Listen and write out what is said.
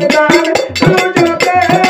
तू जो के